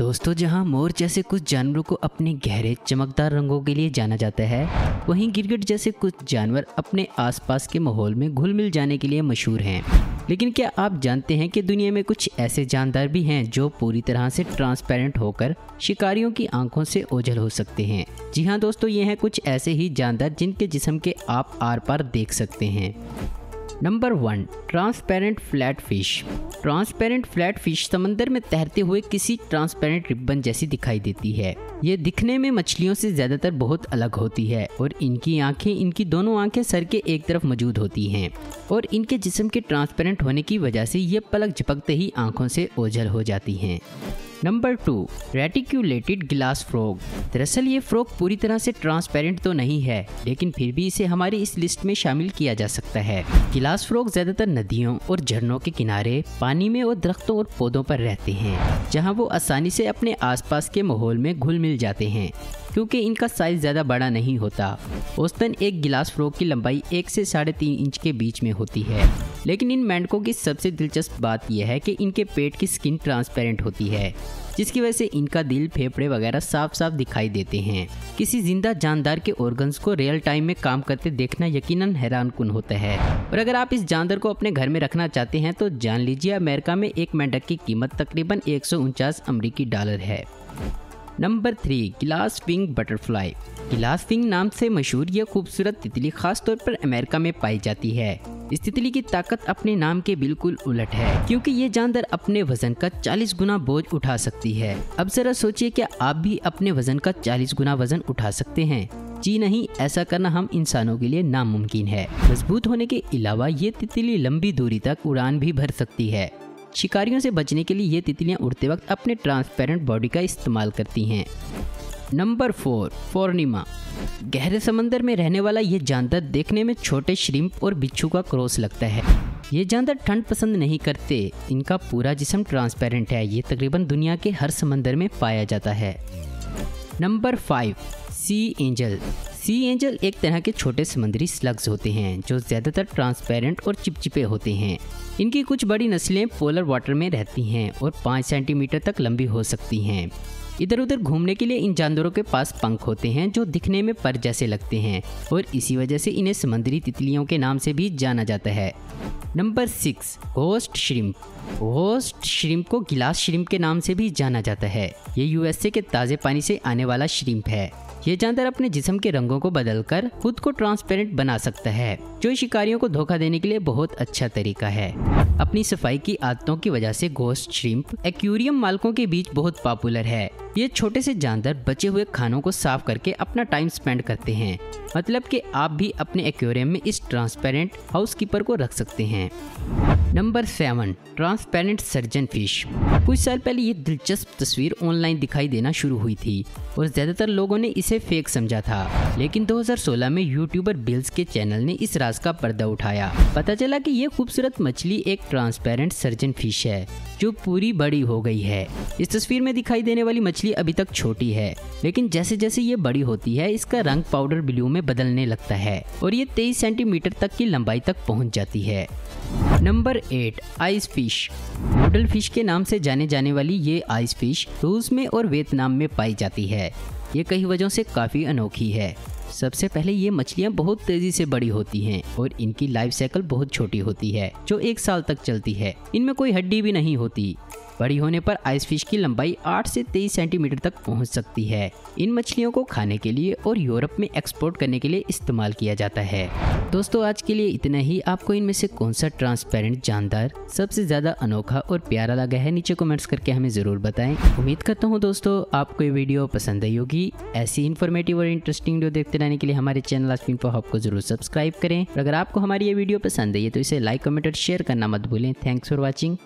दोस्तों, जहाँ मोर जैसे कुछ जानवरों को अपने गहरे, चमकदार रंगों के लिए जाना जाता है, वहीं गिरगिट जैसे कुछ जानवर अपने आसपास के माहौल में घुल मिल जाने के लिए मशहूर हैं। लेकिन क्या आप जानते हैं कि दुनिया में कुछ ऐसे जानदार भी हैं जो पूरी तरह से ट्रांसपेरेंट होकर शिकारियों की आँखों से ओझल हो सकते हैं? जी हाँ दोस्तों, ये हैं कुछ ऐसे ही जानदार जिनके जिस्म के आप आर पार देख सकते हैं। Number one transparent flat fish transparent flat fish समंदर में तैरते हुए किसी ट्रांसपेरेंट रिबन जैसी दिखाई देती है। ये दिखने में मछलियों से ज़्यादातर बहुत अलग होती है और इनकी आँखें, इनकी दोनों आँखें सर के एक तरफ़ मौजूद होती हैं और इनके जिस्म के ट्रांसपेरेंट होने की वजह से ये पलक झपकते ही आँखों से ओझल हो जाती हैं। Number two reticulated glass frog दरअसल ये फ्रॉग पूरी तरह से ट्रांसपेरेंट तो नहीं है, लेकिन फिर भी इसे हमारी इस लिस्ट में शामिल किया जा सकता है। गिलास फ्रॉग ज़्यादातर नदियों और झरनों के किनारे, पानी में और दरख्तों और पौधों पर रहते हैं, जहाँ वो आसानी से अपने आसपास के माहौल में घुल मिल जाते हैं, क्योंकि इनका साइज़ ज़्यादा बड़ा नहीं होता। औसतन एक गिलास फ्रॉग की लंबाई एक से साढ़े तीन इंच के बीच में होती है। लेकिन इन मेंढकों की सबसे दिलचस्प बात यह है कि इनके पेट की स्किन ट्रांसपेरेंट होती है, जिसकी वजह से इनका दिल, फेफड़े वगैरह साफ़ साफ़ दिखाई देते हैं। किसी ज़िंदा जानदार के ऑर्गन्स को रियल टाइम में काम करते देखना यकीनन हैरान कन होता है। और अगर आप इस जानदार को अपने घर में रखना चाहते हैं तो जान लीजिए अमेरिका में एक मेंढक की कीमत तकरीबन एक अमरीकी डॉलर है। Number three, glass wing butterfly. Glass wing नाम से मशहूर यह खूबसूरत तितली खास तौर पर अमेरिका में पाई जाती है। तितली की ताकत अपने नाम के बिल्कुल उलट है, क्योंकि ये जानदार अपने वज़न का 40 गुना बोझ उठा सकती है। अब जरा सोचिए क्या आप भी अपने वज़न का 40 गुना वज़न उठा सकते हैं। जी नहीं, ऐसा करना हम इंसानों के लिए नामुमकिन है। मज़बूत होने के अलावा ये तितली लंबी दूरी तक उड़ान भी भर सकती है। शिकारियों से बचने के लिए ये तितलियाँ उड़ते वक्त अपने ट्रांसपेरेंट बॉडी का इस्तेमाल करती हैं। नंबर फोर पूर्णिमा गहरे समंदर में रहने वाला ये जानदार देखने में छोटे श्रिम्प और बिच्छू का क्रॉस लगता है। ये जानदार ठंड पसंद नहीं करते, इनका पूरा जिसम ट्रांसपेरेंट है। ये तकरीबन दुनिया के हर समंदर में पाया जाता है। Number five, sea angel. Sea angel एक तरह के छोटे समुद्री स्लग्स होते हैं, जो ज़्यादातर ट्रांसपेरेंट और चिपचिपे होते हैं। इनकी कुछ बड़ी नस्लें पोलर वाटर में रहती हैं और पाँच सेंटीमीटर तक लंबी हो सकती हैं। इधर उधर घूमने के लिए इन जानवरों के पास पंख होते हैं, जो दिखने में पर जैसे लगते हैं, और इसी वजह से इन्हें समुद्री तितलियों के नाम से भी जाना जाता है। Number six, host shrimp. Host shrimp को गिलास श्रिम्प के नाम से भी जाना जाता है। ये यूएसए के ताज़े पानी से आने वाला श्रिम्प है। ये जानवर अपने जिस्म के रंगों को बदलकर खुद को ट्रांसपेरेंट बना सकता है, जो शिकारियों को धोखा देने के लिए बहुत अच्छा तरीका है। अपनी सफ़ाई की आदतों की वजह से गोस्ट श्रिम्प एक्यूरियम मालकों के बीच बहुत पॉपुलर है। ये छोटे से जानवर बचे हुए खानों को साफ़ करके अपना टाइम स्पेंड करते हैं मतलब कि आप भी अपने एक्वेरियम में इस ट्रांसपेरेंट हाउस कीपर को रख सकते हैं। Number seven, transparent surgeon fish. कुछ साल पहले ये दिलचस्प तस्वीर ऑनलाइन दिखाई देना शुरू हुई थी और ज़्यादातर लोगों ने इसे फेक समझा था। लेकिन 2016 में यूट्यूबर बिल्स के चैनल ने इस राज का पर्दा उठाया। पता चला कि ये खूबसूरत मछली एक ट्रांसपेरेंट सर्जन फ़िश है, जो पूरी बड़ी हो गई है। इस तस्वीर में दिखाई देने वाली मछली अभी तक छोटी है, लेकिन जैसे जैसे ये बड़ी होती है, इसका रंग पाउडर ब्लू में बदलने लगता है और ये तेईस सेंटीमीटर तक की लंबाई तक पहुँच जाती है। Number eight ice fish noodle fish के नाम से जाने जाने वाली ये आइस फ़िश रूस में और वियतनाम में पाई जाती है। ये कई वजहों से काफ़ी अनोखी है। सबसे पहले ये मछलियाँ बहुत तेज़ी से बड़ी होती हैं और इनकी लाइफ साइकिल बहुत छोटी होती है, जो एक साल तक चलती है। इनमें कोई हड्डी भी नहीं होती। बड़ी होने पर आइस फ़िश की लंबाई 8 से 23 सेंटीमीटर तक पहुँच सकती है। इन मछलियों को खाने के लिए और यूरोप में एक्सपोर्ट करने के लिए इस्तेमाल किया जाता है। दोस्तों, आज के लिए इतना ही। आपको इनमें से कौन सा ट्रांसपेरेंट जानदार, सबसे ज़्यादा अनोखा और प्यारा लगा है? नीचे कमेंट्स करके हमें ज़रूर बताएँ। उम्मीद करता हूँ दोस्तों, आपको ये वीडियो पसंद आई होगी। ऐसी इन्फॉर्मेटिव और इंटरेस्टिंग वीडियो देखते रहने के लिए हमारे चैनल आस्पिन हब को ज़रूर सब्सक्राइब करें। अगर आपको हमारी ये वीडियो पसंद आई है तो इसे लाइक कमेंट और शेयर करना मत भूलें। Thanks for watching